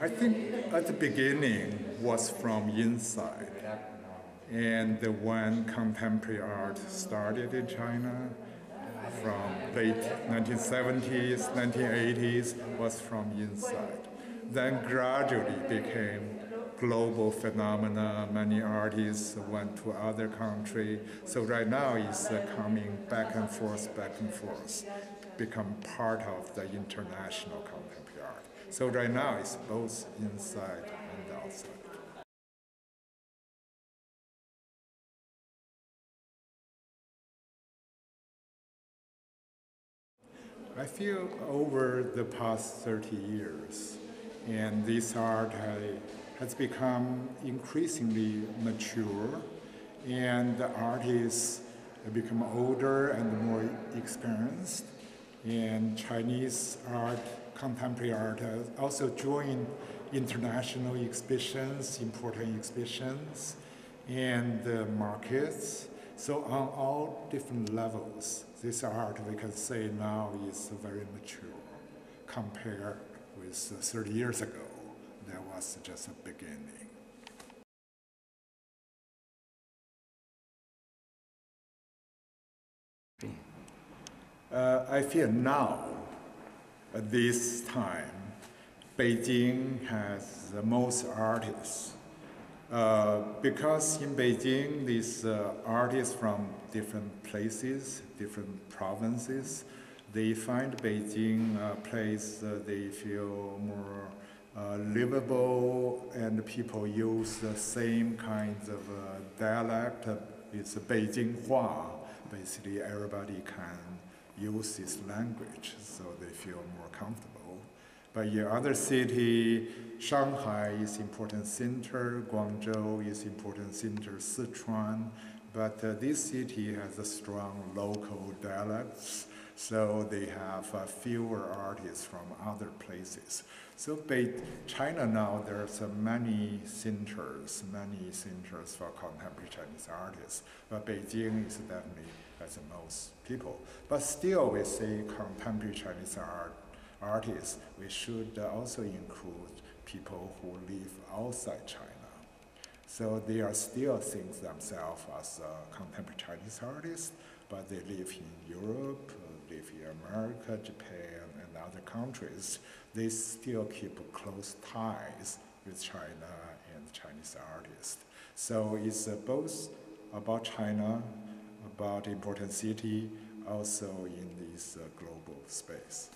I think at the beginning was from inside. And when contemporary art started in China, from late 1970s, 1980s, was from inside. Then gradually became global phenomena. Many artists went to other country. So right now it's coming back and forth, back and forth, become part of the international contemporary art. So right now it's both inside and outside. I feel over the past 30 years, and this art has become increasingly mature, and the artists become older and more experienced, and Chinese art, contemporary art, has also joined international exhibitions, important exhibitions, and uh, markets. So on all different levels, this art we can say now is very mature compared with 30 years ago. That was just a beginning. Uh, I feel now, at this time, Beijing has the most artists. Uh, because in Beijing, these uh, artists from different places, different provinces, they find Beijing a place uh, they feel more uh, livable and people use the same kinds of uh, dialect. It's Beijing Hua. Basically, everybody can use this language, so they feel more comfortable. But in other city, Shanghai is important center, Guangzhou is important center, Sichuan, but uh, this city has a strong local dialects, so they have uh, fewer artists from other places. So China now, there's uh, many centers, many centers for contemporary Chinese artists, but Beijing is definitely has the most people. But still, we say contemporary Chinese art artists, we should also include people who live outside China. So they are still think themselves as contemporary Chinese artists, but they live in Europe, live in America, Japan, and other countries. They still keep close ties with China and Chinese artists. So it's both about China, about important city, also in this uh, global space.